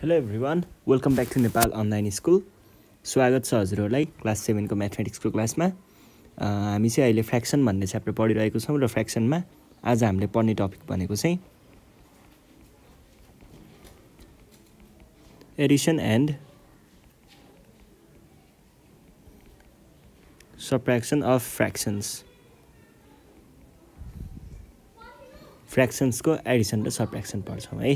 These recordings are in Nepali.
Hello everyone welcome back to Nepal online school स्वागत छ हजुरहरूलाई क्लास सेभेनको म्याथमेटिक्सको क्लासमा हामी चाहिँ अहिले फ्रेक्सन भन्ने च्याप्टर पढिरहेको छौँ र फ्रेक्सनमा आज हामीले पढ्ने टपिक भनेको चाहिँ addition and subtraction of fractions फ्रेक्सन्सको addition र सब्ट्र्याक्सन पढ्छौँ है।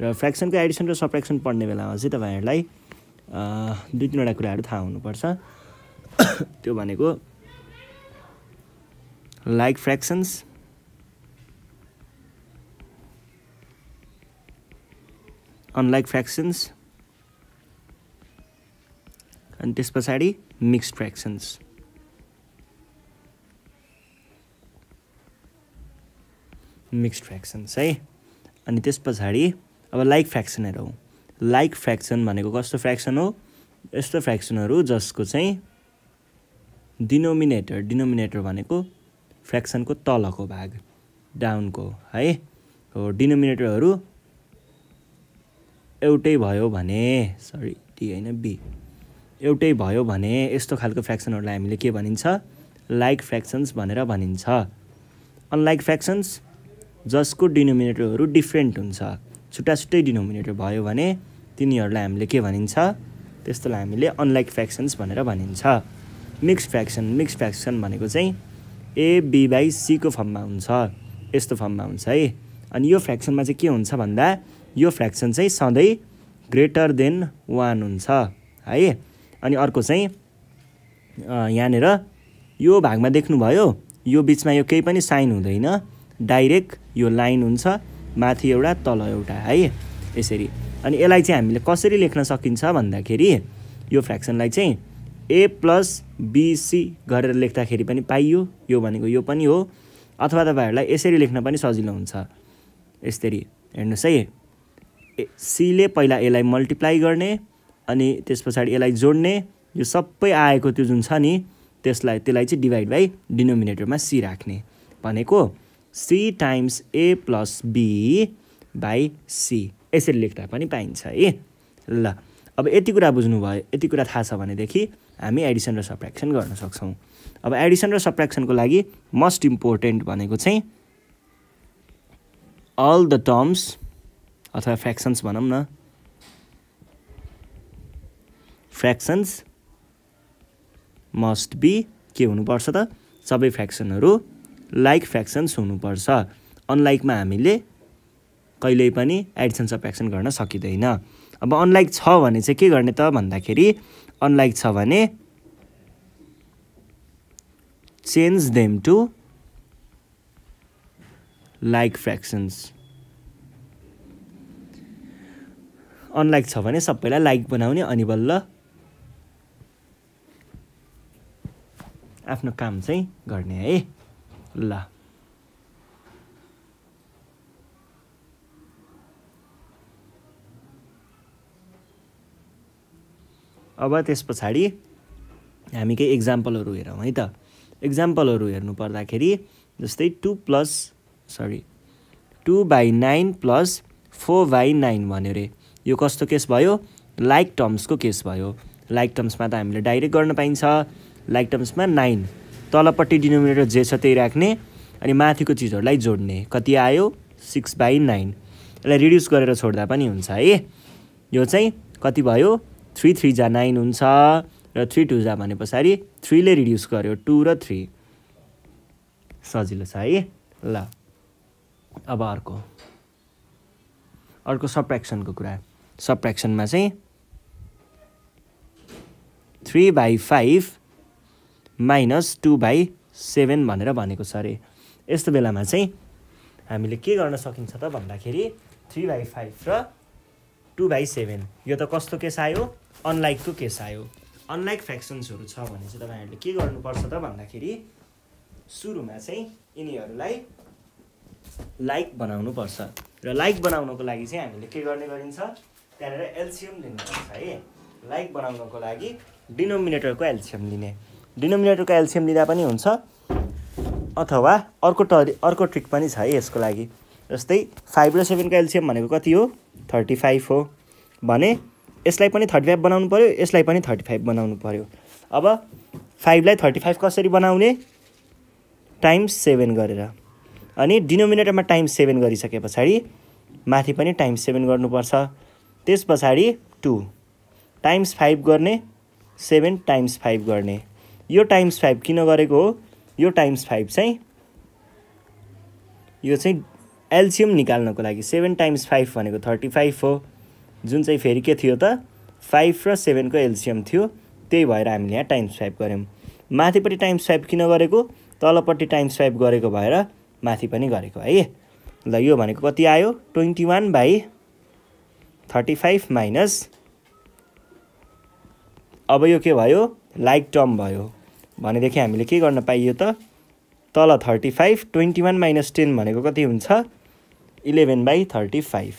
र फ्रेक्सनको एडिसन र सब्ट्र्याक्सन पढ्ने बेलामा चाहिँ तपाईँहरूलाई दुई तिनवटा कुराहरू थाहा हुनुपर्छ। त्यो भनेको लाइक फ्रेक्सन्स अनलाइक फ्रेक्सन्स अनि त्यस पछाडि मिक्स्ड फ्रेक्सन्स मिक्स्ड फ्रेक्सन्स है? अनि त्यस पछाडि अब लाइक फ्रेक्सन हेरौँ। लाइक फ्रेक्सन भनेको कस्तो फ्रेक्सन हो? यस्तो फ्रेक्सनहरू जसको चाहिँ डिनोमिनेटर डिनोमिनेटर भनेको फ्रेक्सनको तलको भाग डाउनको है? हो डिनोमिनेटरहरू एउटै भयो भने सरी डी होइन बी एउटै भयो भने यस्तो खालको फ्रेक्सनहरूलाई हामीले के भनिन्छ? लाइक फ्रेक्सन्स भनेर भनिन्छ। अनलाइक फ्रेक्सन्स जसको डिनोमिनेटरहरू डिफ्रेन्ट हुन्छ। छुट्टा छुट्टै डिनोमिनेटर भयो भने तिनीहरूलाई हामीले के भनिन्छ? त्यस्तोलाई हामीले अनलाइक फ्रेक्सन्स भनेर भनिन्छ। मिक्स फ्रेक्सन मिक्स फ्रेक्सन भनेको चाहिँ ए बी बाई सीको फर्ममा हुन्छ। यस्तो फर्ममा हुन्छ है। अनि यो फ्रेक्सनमा चाहिँ के हुन्छ भन्दा यो फ्रेक्सन चाहिँ सधैँ ग्रेटर देन वान हुन्छ है। अनि अर्को चाहिँ यहाँनिर यो भागमा देख्नुभयो यो बिचमा यो केही पनि साइन हुँदैन। डाइरेक्ट यो लाइन हुन्छ। माथि एउटा तल एउटा है यसरी। अनि यसलाई चाहिँ हामीले कसरी लेख्न सकिन्छ भन्दाखेरि यो फ्रेक्सनलाई चाहिँ ए प्लस बिसी गरेर लेख्दाखेरि पनि पाइयो यो भनेको यो पनि हो। अथवा तपाईँहरूलाई यसरी लेख्न पनि सजिलो हुन्छ। यसरी हेर्नुहोस् है। सीले पहिला यसलाई मल्टिप्लाई गर्ने अनि त्यस पछाडि यसलाई जोड्ने यो सबै आएको त्यो जुन छ नि त्यसलाई त्यसलाई चाहिँ डिभाइड बाई डिनोमिनेटरमा सी राख्ने भनेको। C times A plus B by C यसरी लेख्दा पनि पाइन्छ है। ल अब यति कुरा बुझ्नुभयो यति कुरा थाहा छ भनेदेखि हामी एडिसन र सब्ट्र्याक्सन गर्न सक्छौँ। अब एडिसन र सब्ट्र्याक्सनको लागि मोस्ट इम्पोर्टेन्ट भनेको चाहिँ अल द टर्म्स अथवा फ्रेक्सन्स भनौँ न। फ्रेक्सन्स मस्ट बी के हुनुपर्छ त? सबै फ्रेक्सनहरू लाइक फ्रेक्सन्स हुनुपर्छ। अनलाइकमा हामीले कहिल्यै पनि एडिसन सब्ट्र्याक्सन गर्न सकिँदैन। अब अनलाइक छ भने चाहिँ के गर्ने त भन्दाखेरि अनलाइक छ भने change them to like fractions unlike छ भने सबैलाई लाइक बनाउने अनि बल्ल आफ्नो काम चाहिँ गर्ने है। ल। अब त्यस पछाडि हामी केही इक्जाम्पलहरू हेरौँ है त। इक्जाम्पलहरू हेर्नु पर्दाखेरि जस्तै two plus sorry two by nine plus four by nine भन्यो अरे यो कस्तो केस भयो? लाइक टर्म्सको केस भयो। लाइक टर्म्समा त हामीले डाइरेक्ट गर्न पाइन्छ। लाइक टर्म्समा नाइन तलपट्टि डिनोमिनेटर जे छ त्यही राख्ने अनि माथिको चिजहरूलाई जोड्ने। कति आयो? सिक्स बाई नाइन यसलाई रिड्युस गरेर छोड्दा पनि हुन्छ है। यो चाहिँ कति भयो? थ्री थ्री जा नाइन हुन्छ र थ्री टू जा भने पछाडि थ्रीले रिड्युस गर्यो। टू र थ्री सजिलो छ है। ल अब अर्को। अर्को सब्ट्र्याक्सनको कुरा। सब्ट्र्याक्सनमा चाहिँ three by five minus two by seven भनेर भनेको छ अरे। यस्तो बेलामा चाहिँ हामीले के गर्न सकिन्छ त भन्दाखेरि थ्री बाई फाइभ र टू बाई सेभेन। यो त कस्तो केस आयो? अनलाइकको केस आयो। अनलाइक फ्रेक्सन्सहरू छ भने चाहिँ तपाईँहरूले के गर्नुपर्छ त भन्दाखेरि सुरुमा चाहिँ यिनीहरूलाई लाइक बनाउनु पर्छ र लाइक बनाउनको लागि चाहिँ हामीले के गर्ने गरिन्छ? त्यहाँनिर एल्सियम लिनुपर्छ है। लाइक बनाउनको लागि डिनोमिनेटरको एल्सियम लिने। डिनोमिनेटरको एल्सियम लिँदा पनि हुन्छ। अथवा अर्को टरि अर्को ट्रिक पनि छ है यसको लागि। जस्तै फाइभ र सेभेनको एल्सियम भनेको कति हो? थर्टी फाइभ हो। भने यसलाई पनि थर्टी फाइभ बनाउनु पऱ्यो यसलाई पनि थर्टी फाइभ बनाउनु पऱ्यो अब फाइभलाई थर्टी फाइभ कसरी बनाउने? टाइम्स सेभेन गरेर। अनि डिनोमिनेटरमा टाइम्स सेभेन गरिसके पछाडि माथि पनि टाइम्स सेभेन गर्नुपर्छ। त्यस पछाडि टू। टाइम्स फाइभ गर्ने सेभेन टाइम्स फाइभ गर्ने। यो टाइम्स फाइभ किन गरेको हो? यो टाइम्स फाइभ चाहिँ यो चाहिँ एल्सियम निकाल्नको लागि सेभेन टाइम्स फाइभ भनेको थर्टी फाइभ हो। जुन चाहिँ फेरि के थियो त? फाइभ र सेभेनको एल्सियम थियो त्यही भएर हामीले यहाँ टाइम्स फाइभ गऱ्यौँ। माथिपट्टि टाइम्स फाइभ किन गरेको? तलपट्टि टाइम्स फाइभ गरेको भएर माथि पनि गरेको है। ल यो भनेको कति आयो? Twenty one by thirty five minus अब यो के भयो? लाइक टर्म भयो। भनेदेखि हामीले के गर्न पाइयो त? तल thirty five twenty one minus ten भनेको कति हुन्छ? इलेभेन बाई थर्टी फाइभ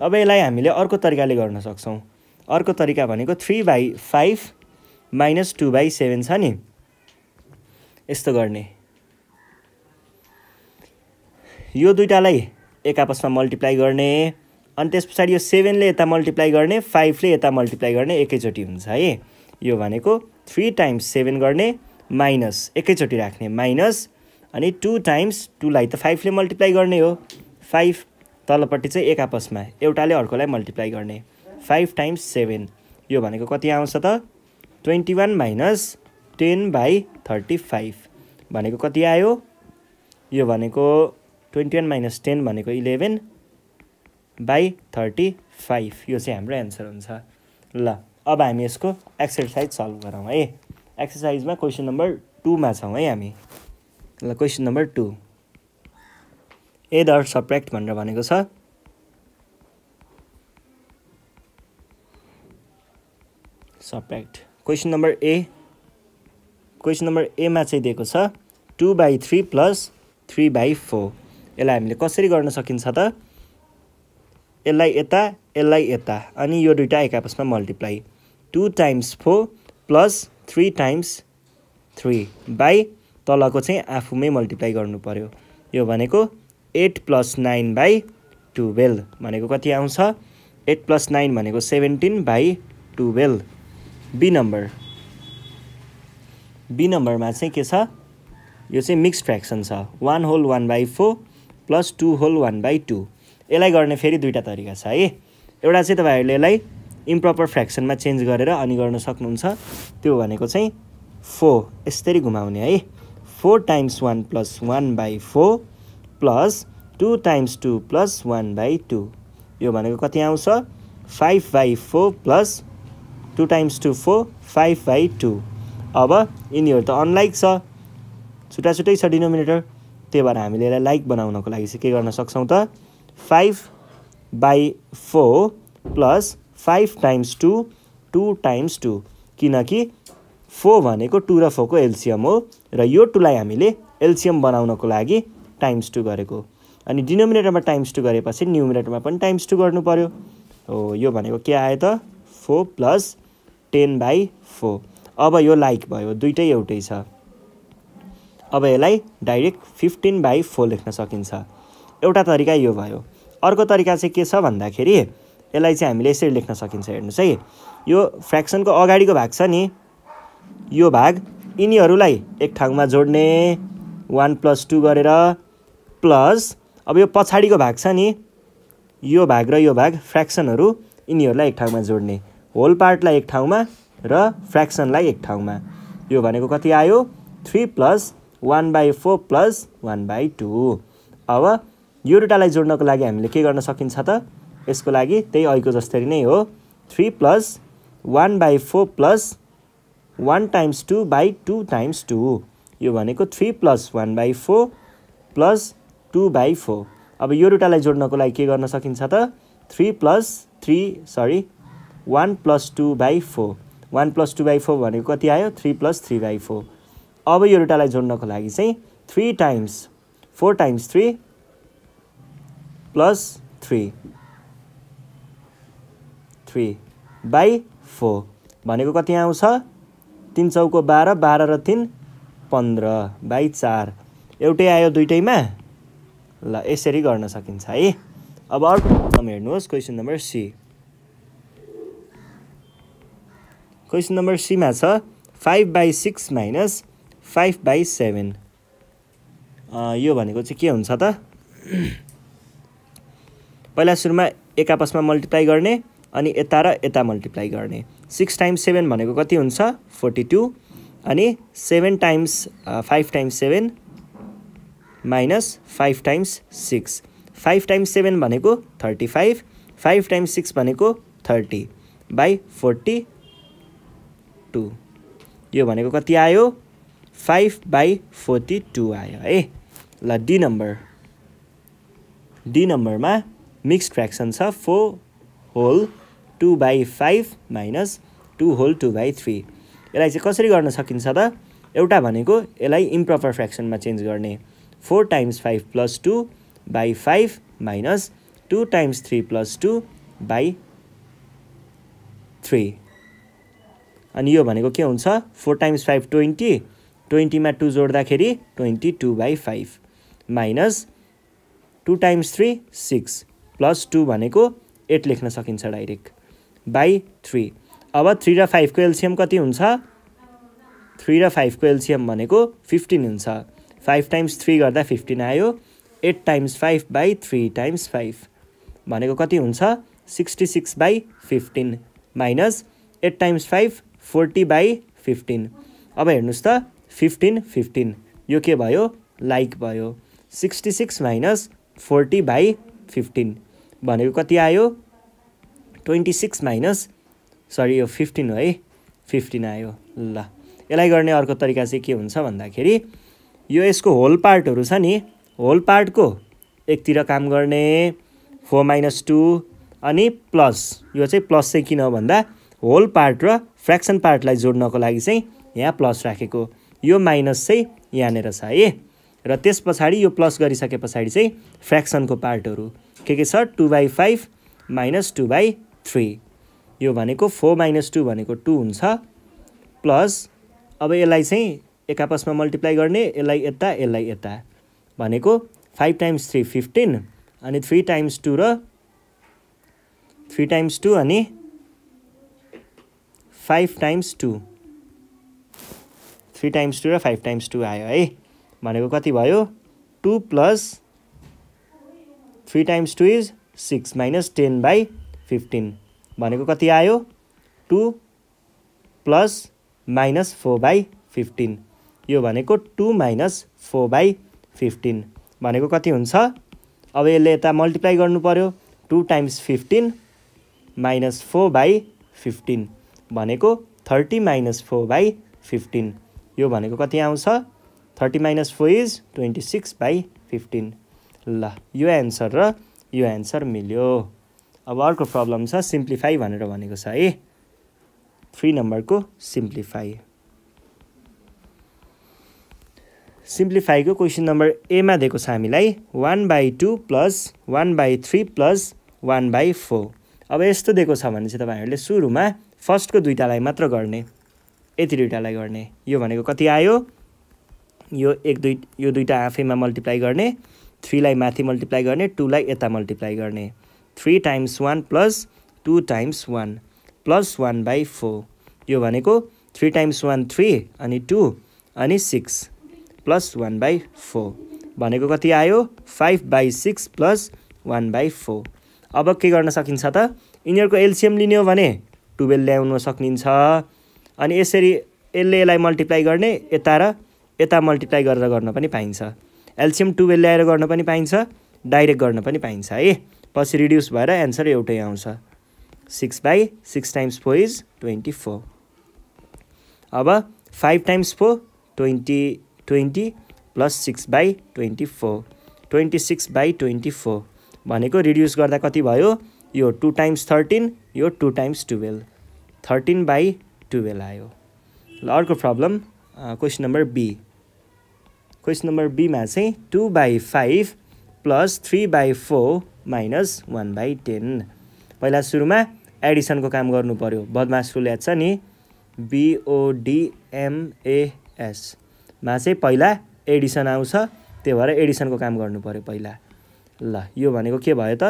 अब यसलाई हामीले अर्को तरिकाले गर्न सक्छौँ। अर्को तरिका भनेको three by five minus two by seven छ नि। यस्तो गर्ने। यो दुइटालाई एक आपसमा मल्टिप्लाई गर्ने अनि त्यस पछाडि यो सेभेनले यता मल्टिप्लाई गर्ने फाइभले यता मल्टिप्लाई गर्ने एकैचोटि हुन्छ है। यो भनेको थ्री टाइम्स सेभेन गर्ने माइनस एकैचोटि राख्ने माइनस अनि टु टाइम्स टूलाई त फाइभले मल्टिप्लाई गर्ने हो। फाइभ तलपट्टि चाहिँ एक आपसमा एउटाले अर्कोलाई मल्टिप्लाई गर्ने। फाइभ टाइम्स सेभेन यो भनेको कति आउँछ त? Twenty one minus ten by thirty five भनेको कति आयो? यो भनेको ट्वेन्टी वान माइनस टेन भनेको इलेभेन बाई थर्टी फाइभ यो चाहिँ हाम्रो एन्सर हुन्छ। ल अब हामी यसको एक्सर्साइज सल्भ गरौँ है। एक्सर्साइजमा क्वेसन नम्बर टूमा छौँ है हामी। ल question number two or subtract भनेर भनेको छ subtract question number A question number एमा चाहिँ दिएको छ two by three plus three by four यसलाई हामीले कसरी गर्न सकिन्छ त? यसलाई यता यसलाई यता। अनि यो दुइटा एक आपसमा multiply two times four plus three times three by तलको चाहिँ आफूमै मल्टिप्लाई गर्नु पऱ्यो यो भनेको eight plus nine by twelve भनेको कति आउँछ? एट प्लस नाइन भनेको seventeen by twelve B number B नम्बरमा चाहिँ के छ? यो चाहिँ मिक्स फ्रेक्सन छ। One whole one by four plus two whole one by two यसलाई गर्ने फेरि दुईवटा तरिका छ है। एउटा चाहिँ तपाईँहरूले यसलाई इम्प्रपर फ्रेक्सनमा चेन्ज गरेर अनि गर्न सक्नुहुन्छ। त्यो भनेको चाहिँ फोर यसरी घुमाउने है। Four times one plus one by four plus two times two plus one by two यो भनेको कति आउँछ? Five by four plus two times two four five by two अब यिनीहरू त अनलाइक छ। छुट्टा छुट्टै छ डिनोमिनेटर त्यही भएर हामीले यसलाई लाइक बनाउनको लागि चाहिँ के गर्न सक्छौँ त? Five by four plus five times two two times two किनकि फोर भनेको टू र फोरको एलसियम हो र यो टूलाई हामीले एलसियम बनाउनको लागि टाइम्स टू गरेको अनि डिनोमिनेटरमा टाइम्स टू गरेपछि न्युमिनेटरमा पनि टाइम्स टू गर्नु पऱ्यो हो यो भनेको के आयो त? Four plus ten by four अब यो लाइक भयो दुइटै एउटै छ। अब यसलाई डाइरेक्ट फिफ्टिन बाई फोर लेख्न सकिन्छ। एउटा तरिका यो भयो। अर्को तरिका चाहिँ के छ भन्दाखेरि यसलाई चाहिँ हामीले यसरी लेख्न सकिन्छ हेर्नुहोस् है। यो फ्रेक्सनको अगाडिको भाग छ नि। यो भाग यिनीहरूलाई एक ठाउँमा जोड्ने वान प्लस टू गरेर प्लस। अब यो पछाडिको भाग छ नि। यो भाग र यो भाग फ्रेक्सनहरू यिनीहरूलाई एक ठाउँमा जोड्ने। होल पार्टलाई एक ठाउँमा र फ्रेक्सनलाई एक ठाउँमा। यो भनेको कति आयो? Three plus one by four plus one by two. अब यो दुइटालाई जोड्नको लागि हामीले के गर्न सकिन्छ त? यसको लागि त्यही अहिलेको जस्तरी नै हो। Three plus one by four plus one times two by two times two यो भनेको three plus one by four plus two by four अब यो दुइटालाई जोड्नको लागि के गर्न सकिन्छ त? Three plus three sorry one plus two by four one plus two by four भनेको कति आयो? Three plus three by four अब यो दुइटालाई जोड्नको लागि चाहिँ three times four times three plus three three by four भनेको कति आउँछ? तिन चौको बाह्र बाह्र र तिन पन्ध्र बाई चार. एउटै आयो दुइटैमा? ल यसरी गर्न सकिन्छ है। अब अर्को हेर्नुहोस् question number C question number सीमा छ five by six minus five by seven यो भनेको चाहिँ के हुन्छ त? पहिला सुरुमा एक आपसमा मल्टिप्लाई गर्ने अनि यता र यता मल्टिप्लाई गर्ने। सिक्स टाइम्स सेभेन भनेको कति हुन्छ? फोर्टी टू अनि seven times five times seven minus five times six five times seven भनेको thirty five five times six भनेको थर्टी बाई फोर्टी टू यो भनेको कति आयो? फाइभ बाई फोर्टी टू आयो है? ल डी नम्बर डी नम्बरमा मिक्स फ्रेक्सन छ four whole two by five minus two whole two by three यसलाई चाहिँ कसरी गर्न सकिन्छ त? एउटा भनेको यसलाई इम्प्रपर फ्रेक्सनमा चेन्ज गर्ने। Four times five plus two by five minus two times three plus two by three अनि यो भनेको के हुन्छ? फोर टाइम्स फाइभ ट्वेन्टी ट्वेन्टीमा two जोड्दाखेरि twenty two by five minus two times three six plus two भनेको एट लेख्न सकिन्छ डाइरेक्ट बाई थ्री अब थ्री र फाइभको एलसिएम कति हुन्छ? थ्री र फाइभको एलसिएम भनेको फिफ्टिन हुन्छ. फाइभ टाइम्स थ्री गर्दा फिफ्टिन आयो। Eight times five by three times five भनेको कति हुन्छ? Sixty six by fifteen minus eight times five forty by fifteen अब हेर्नुहोस् त फिफ्टिन फिफ्टिन यो के भयो? लाइक भयो। Sixty six minus forty by fifteen भनेको कति आयो? ट्वेन्टी सिक्स माइनस सरी यो फिफ्टिन हो है। फिफ्टिन आयो। ल। यसलाई गर्ने अर्को तरिका चाहिँ के हुन्छ भन्दाखेरि यो यसको होल पार्टहरू छ नि होल पार्टको एकतिर काम गर्ने फोर माइनस टू अनि प्लस यो चाहिँ प्लस चाहिँ किन हो भन्दा होल पार्ट र फ्रेक्सन पार्टलाई जोड्नको लागि चाहिँ यहाँ प्लस राखेको। यो माइनस चाहिँ यहाँनिर छ है। र त्यस पछाडि यो प्लस गरिसके पछाडि चाहिँ फ्रेक्सनको पार्टहरू के के छ? Two by five minus two by three. यो भनेको फोर माइनस टू भनेको टू हुन्छ प्लस अब यसलाई चाहिँ एक आपसमा मल्टिप्लाई गर्ने यसलाई यता यसलाई यता। भनेको फाइभ टाइम्स थ्री फिफ्टिन अनि थ्री टाइम्स टू र थ्री टाइम्स टू अनि five times two. Three times two र फाइभ टाइम्स टू आयो है। भनेको कति भयो? Two plus three times two is six minus ten by fifteen भनेको कति आयो? Two plus minus four by fifteen यो भनेको two minus four by fifteen भनेको कति हुन्छ? अब यसले यता मल्टिप्लाई गर्नु पऱ्यो two times fifteen minus four by fifteen भनेको thirty minus four by fifteen यो भनेको कति आउँछ? Thirty minus four is twenty six by fifteen ल यो एन्सर र यो एन्सर मिल्यो। अब अर्को प्रब्लम छ सिम्प्लिफाई भनेर भनेको छ है थ्री नम्बरको सिम्प्लिफाई। सिम्प्लिफाईको क्वेसन नम्बर एमा दिएको छ हामीलाई one by two plus one by three plus one by four अब यस्तो दिएको छ भने चाहिँ तपाईँहरूले सुरुमा फर्स्टको दुइटालाई मात्र गर्ने यति दुइटालाई गर्ने। यो भनेको कति आयो? यो एक दुई यो दुइटा आफैमा मल्टिप्लाई गर्ने थ्रीलाई माथि मल्टिप्लाई गर्ने टूलाई यता मल्टिप्लाई गर्ने। Three times one plus two times one plus one by four यो भनेको थ्री टाइम्स वान थ्री अनि टू अनि six plus one by four भनेको कति आयो? Five by six plus one by four अब के गर्न सकिन्छ त? यिनीहरूको एलसिएम लिने हो भने टुवेल्भ ल्याउन सकिन्छ। अनि यसरी यसले यसलाई मल्टिप्लाई गर्ने यता र यता मल्टिप्लाई गरेर गर्न पनि पाइन्छ। एल्सियम टुवेल्भ ल्याएर गर्न पनि पाइन्छ डाइरेक्ट गर्न पनि पाइन्छ है। पछि रिड्युस भएर एन्सर एउटै आउँछ। Six by six times four is twenty four अब five times four twenty twenty plus six by twenty four twenty six by twenty four भनेको रिड्युस गर्दा कति भयो? यो टु टाइम्स थर्टिन यो two times twelve thirteen by twelve आयो। ल अर्को problem question number B question number बिमा चाहिँ two by five plus three by four minus one by ten. पहिला सुरुमा एडिसनको काम गर्नु पऱ्यो बदमास फुल याद छ नि? बिओडिएमएएसमा चाहिँ पहिला एडिसन आउँछ त्यही भएर एडिसनको काम गर्नु पऱ्यो पहिला। ल यो भनेको के भयो त?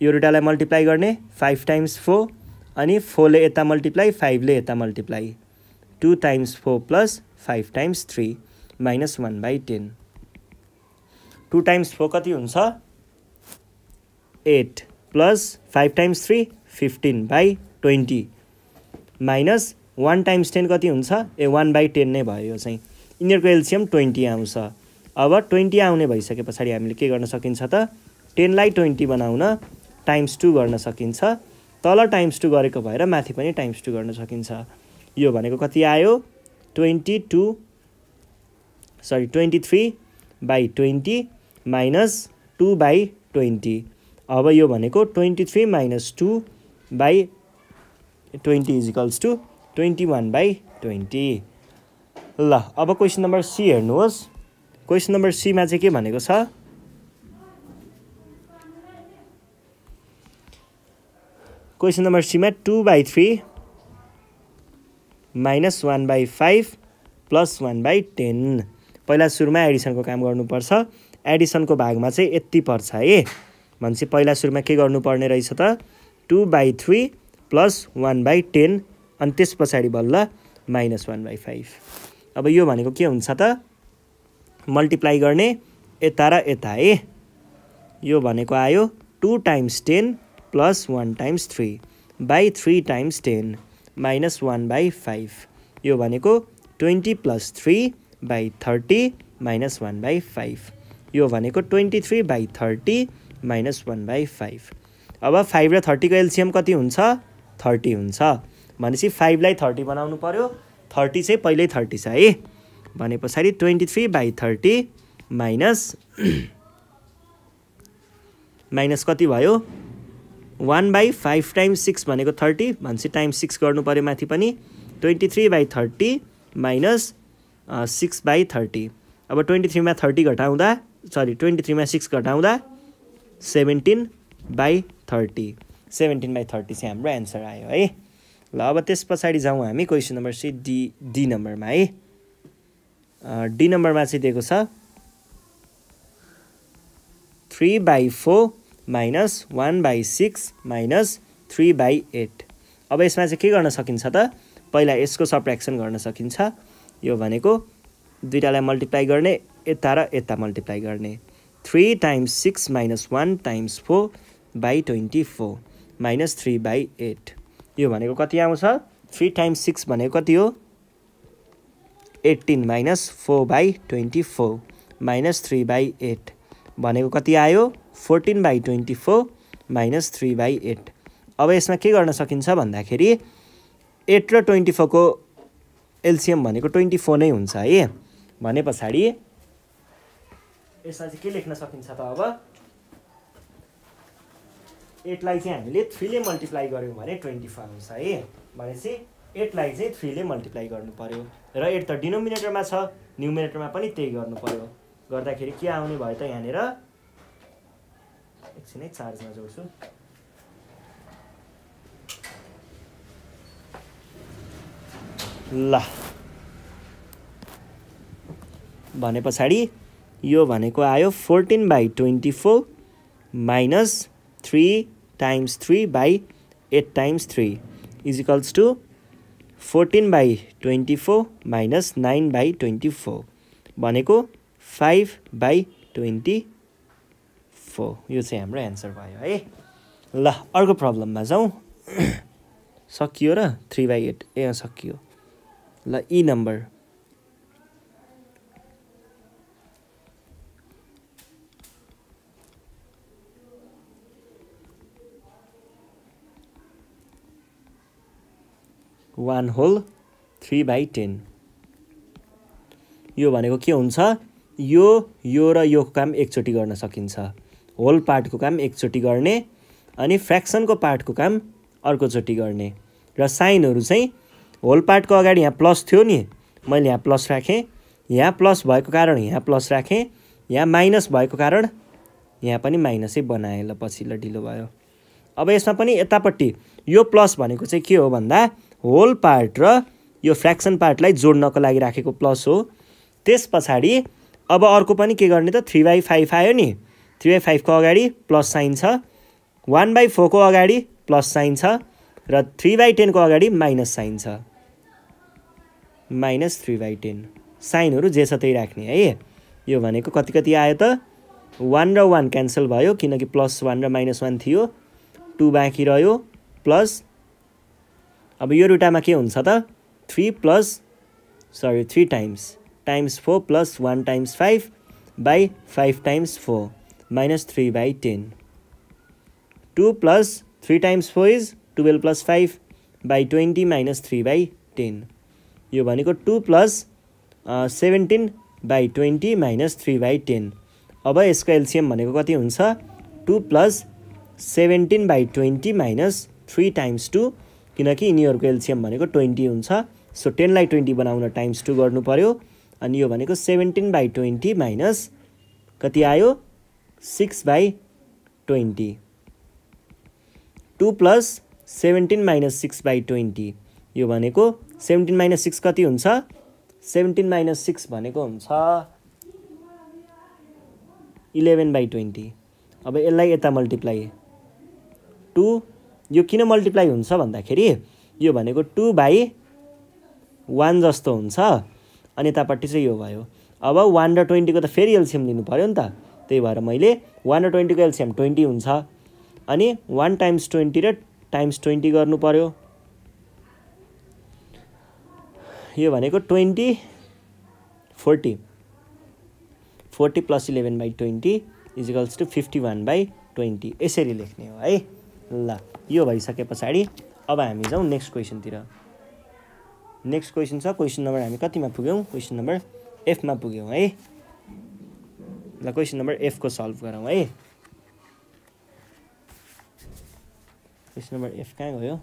यो दुइटालाई मल्टिप्लाई गर्ने फाइभ टाइम्स फोर अनि फोरले यता मल्टिप्लाई फाइभले यता multiply two times four plus five times three minus one by ten two times four कति हुन्छ? Eight plus five times three fifteen by twenty minus one times ten कति हुन्छ? ए वान बाई टेन नै भयो यो चाहिँ। यिनीहरूको एलसिएम ट्वेन्टी आउँछ। अब ट्वेन्टी आउने भइसके पछाडि हामीले के गर्न सकिन्छ त? टेनलाई ट्वेन्टी बनाउन टाइम्स टू गर्न सकिन्छ। तल टाइम्स टू गरेको भएर माथि पनि टाइम्स टू गर्न सकिन्छ। यो भनेको कति आयो? Twenty two sorry twenty three by twenty minus two by twenty. अब यो भनेको twenty three minus two by twenty equals to twenty one by twenty. ल अब क्वेसन नम्बर सी हेर्नुहोस्। क्वेसन नम्बर सीमा चाहिँ के भनेको छ? Question number Seema two by three minus one by five plus one by ten. पहिला सुरुमा एडिसनको काम गर्नुपर्छ। एडिसनको भागमा चाहिँ यति पर्छ है। भनेपछि पहिला सुरुमा के गर्नुपर्ने रहेछ त? Two by three plus one by ten अनि त्यस पछाडि बल्ल माइनस वान बाई फाइभ। अब यो भनेको के हुन्छ त? मल्टिप्लाई गर्ने यता र यता है। यो भनेको आयो two times ten plus one times three by three times ten minus one by five. यो भनेको twenty plus three by thirty minus one by five. यो भनेको twenty three by thirty minus one by five अब फाइभ र थर्टीको एलसिएम कति हुन्छ? थर्टी हुन्छ। भनेपछि फाइभलाई थर्टी बनाउनु पऱ्यो थर्टी चाहिँ पहिल्यै थर्टी छ है। भने पछाडि twenty three by thirty minus minus कति भयो? One by five times six भनेको थर्टी भनेपछि टाइम्स सिक्स गर्नु पऱ्यो माथि पनि। Twenty three by thirty minus six by thirty अब ट्वेन्टी थ्रीमा थर्टी घटाउँदा सरी ट्वेन्टी थ्रीमा सिक्स घटाउँदा seventeen by thirty seventeen by thirty चाहिँ हाम्रो एन्सर आयो है। ल अब त्यस पछाडि जाउँ हामी question number C D D नम्बरमा है। डी नम्बरमा चाहिँ दिएको छ three by four minus one by six minus three by eight अब यसमा चाहिँ के गर्न सकिन्छ त? पहिला यसको सप्रेक्सन गर्न सकिन्छ। यो भनेको दुइटालाई मल्टिप्लाई गर्ने यता र यता मल्टिप्लाई गर्ने। Three times six minus one times four by twenty four minus three by eight यो भनेको कति आउँछ? थ्री टाइम्स सिक्स भनेको कति हो? Eighteen minus four by twenty four minus three by eight भनेको कति आयो? Fourteen by twenty four minus three by eight अब यसमा के गर्न सकिन्छ भन्दाखेरि एट र ट्वेन्टी फोरको एलसिएम भनेको ट्वेन्टी फोर नै हुन्छ है। भने पछाडि यसमा चाहिँ के लेख्न सकिन्छ त अब? एटलाई चाहिँ हामीले थ्रीले मल्टिप्लाई गऱ्यौँ भने ट्वेन्टी फोर आउँछ है। भनेपछि एटलाई चाहिँ थ्रीले मल्टिप्लाई गर्नु पऱ्यो र एट त डिनोमिनेटरमा छ न्युमिनेटरमा पनि त्यही गर्नु पऱ्यो गर्दाखेरि के आउने भयो त यहाँनिर? एकछिनै चार्जमा जोड्छु। ल। भने पछाडि यो भनेको आयो fourteen by twenty four minus three times three by eight times three equals to fourteen by twenty four minus nine by twenty four भनेको फाइभ बाई ट्वेन्टी फोर। यो चाहिँ हाम्रो एन्सर भयो है। ल अर्को प्रब्लममा जाउँ। सकियो र थ्री बाई एट। ए सकियो। ल E number. One whole three by ten यो भनेको के हुन्छ? यो यो र यो काम एकचोटि गर्न सकिन्छ। होल पार्टको काम एकचोटि गर्ने अनि फ्रेक्सनको पार्टको काम अर्कोचोटि गर्ने। र साइनहरू चाहिँ होल पार्टको अगाडि यहाँ प्लस थियो नि। मैले यहाँ प्लस राखेँ। यहाँ प्लस भएको कारण यहाँ प्लस राखेँ। यहाँ माइनस भएको कारण यहाँ पनि माइनसै बनाएँ ल पछिल्लो ढिलो भयो। अब यसमा पनि यतापट्टि यो प्लस भनेको चाहिँ के हो भन्दा होल पार्ट र यो फ्रेक्सन पार्टलाई जोड्नको लागि राखेको प्लस हो। त्यस पछाडि अब अर्को पनि के गर्ने त? थ्री बाई फाइभ आयो नि। थ्री बाई फाइभको अगाडि प्लस साइन छ। वान बाई फोरको अगाडि प्लस साइन छ। र थ्री बाई टेनको अगाडि माइनस साइन छ। माइनस थ्री बाई टेन साइनहरू जे छ त्यही राख्ने है। यो भनेको कति कति आयो त? वान र वान क्यान्सल भयो किनकि प्लस वान र माइनस वान थियो। टू बाँकी रह्यो। प्लस अब यो दुइटामा के हुन्छ त? Three plus sorry three times times four plus one times five by five times four minus three by ten two plus three times four is twelve plus five by twenty minus three by ten यो भनेको two plus seventeen by twenty minus three by ten अब यसको एलसिएम भनेको कति हुन्छ? Two plus seventeen by twenty minus three times two किनकि यिनीहरूको एलसिएम भनेको ट्वेन्टी हुन्छ। सो टेनलाई ट्वेन्टी बनाउन टाइम्स टू गर्नु पऱ्यो अनि यो भनेको सेभेन्टिन बाई ट्वेन्टी माइनस कति आयो? Six by twenty. Two plus seventeen minus six by twenty. यो भनेको सेभेन्टिन माइनस सिक्स कति हुन्छ? सेभेन्टिन माइनस सिक्स भनेको हुन्छ इलेभेन बाई ट्वेन्टी। अब यसलाई यता मल्टिप्लाई टु यो किन मल्टिप्लाई हुन्छ भन्दाखेरि यो भनेको टु बाई वान जस्तो हुन्छ। अनि यतापट्टि चाहिँ यो भयो। अब वान र ट्वेन्टीको त फेरि एलसिएम लिनु पऱ्यो नि त। त्यही भएर मैले वान र ट्वेन्टीको एलसिएम ट्वेन्टी हुन्छ। अनि वान टाइम्स ट्वेन्टी र टाइम्स ट्वेन्टी गर्नु पऱ्यो यो भनेको twenty forty forty plus eleven by twenty equals to fifty one by twenty यसरी लेख्ने हो है। ल यो भइसके पछाडि अब हामी जाउँ नेक्स्ट क्वेसनतिर नेक्स्ट क्वेसन छ क्वेसन नम्बर हामी कतिमा पुग्यौँ? क्वेसन नम्बर एफमा पुग्यौँ है। ल क्वेसन नम्बर एफको सल्भ गरौँ है। क्वेसन नम्बर एफ कहाँ गयो?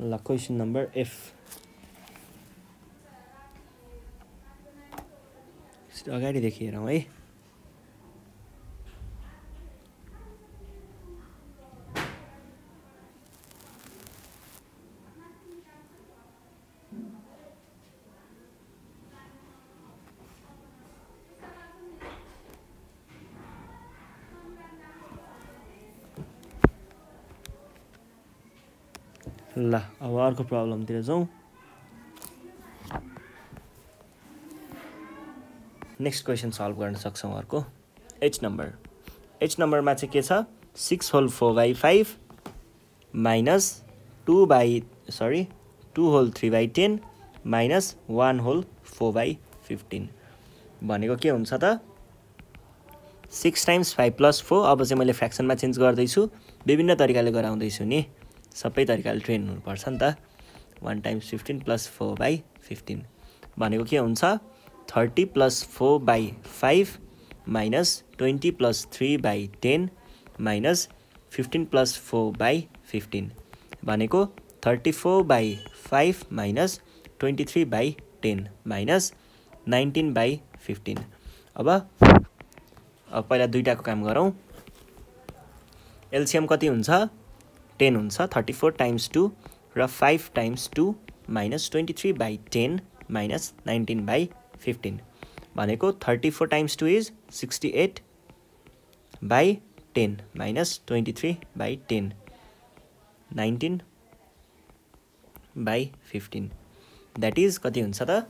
ल क्वेसन नम्बर एफ अगाडिदेखि हेरौँ है ल अब अर्को प्रब्लमतिर जाउँ नेक्स्ट क्वेसन सल्भ गर्न सक्छौँ अर्को. एच नम्बर एच नम्बरमा चाहिँ के छ? Six whole four by five minus two by sorry two whole three by ten minus one whole four by fifteen भनेको के हुन्छ त? Six times five plus four अब चाहिँ मैले फ्रेक्सनमा चेन्ज गर्दैछु। विभिन्न तरिकाले गराउँदैछु नि। सबै तरिकाले ट्रेन हुनुपर्छ नि त। One times fifteen plus four by fifteen भनेको के हुन्छ? Thirty plus four by five minus twenty plus three by ten minus fifteen plus four by fifteen भनेको thirty four by five minus twenty three by ten minus nineteen by fifteen अब अब पहिला दुइटाको काम गरौँ। एलसिएम कति हुन्छ? टेन हुन्छ थर्टी फोर टाइम्स टू र five times two minus twenty three by ten minus nineteen by fifteen भनेको thirty four times two is sixty eight by ten minus twenty three by ten nineteen by fifteen that is कति हुन्छ त?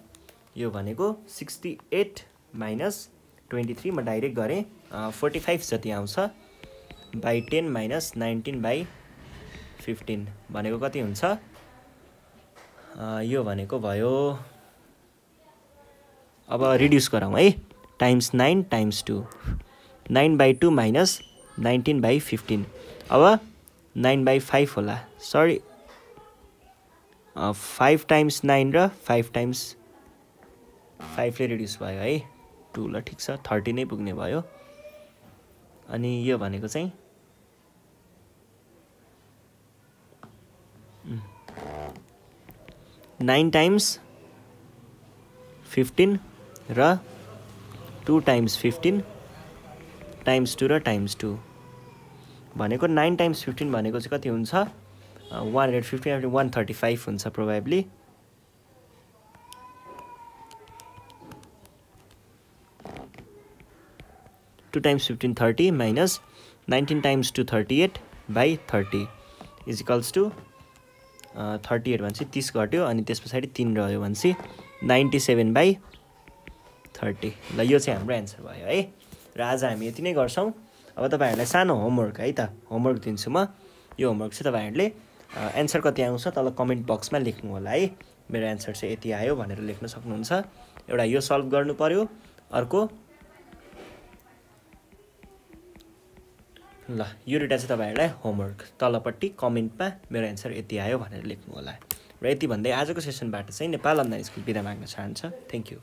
यो भनेको sixty eight minus twenty three म डाइरेक्ट गरेँ फोर्टी फाइभ जति आउँछ by ten minus nineteen by fifteen भनेको कति हुन्छ? यो भनेको भयो अब रिड्युस गरौँ है। Times nine times two nine by two minus nineteen by fifteen अब नाइन बाई फाइभ होला। सरी फाइभ टाइम्स नाइन र फाइभ टाइम्स फाइभले रिड्युस भयो है। टू ल ठिक छ। थर्टी नै पुग्ने भयो। अनि यो भनेको चाहिँ नाइन टाइम्स फिफ्टिन र two times fifteen times two र टाइम्स टू भनेको नाइन टाइम्स फिफ्टिन भनेको चाहिँ कति हुन्छ? One hundred fifteen one thirty five हुन्छ probably two times fifteen thirty minus nineteen times two thirty eight by thirty equals to thirty eight भनेपछि तिस घट्यो अनि त्यस पछाडि तिन रह्यो भनेपछि नाइन्टी सेभेन बाई थर्टी ल यो चाहिँ हाम्रो एन्सर भयो है? र आज हामी यति नै गर्छौँ। अब तपाईँहरूलाई सानो होमवर्क है त? होमवर्क दिन्छु म। यो होमवर्क चाहिँ तपाईँहरूले एन्सर कति आउँछ तल कमेन्ट बक्समा लेख्नु होला है? मेरो एन्सर चाहिँ यति आयो भनेर लेख्न सक्नुहुन्छ। एउटा यो सल्भ गर्नु पऱ्यो अर्को ल यो दुइटा चाहिँ तपाईँहरूलाई होमवर्क तलपट्टि कमेन्टमा मेरो एन्सर यति आयो भनेर लेख्नु होला। र यति भन्दै आजको सेसनबाट चाहिँ नेपाल अनलाइन स्कुल बिदा माग्न चाहन्छ। Thank you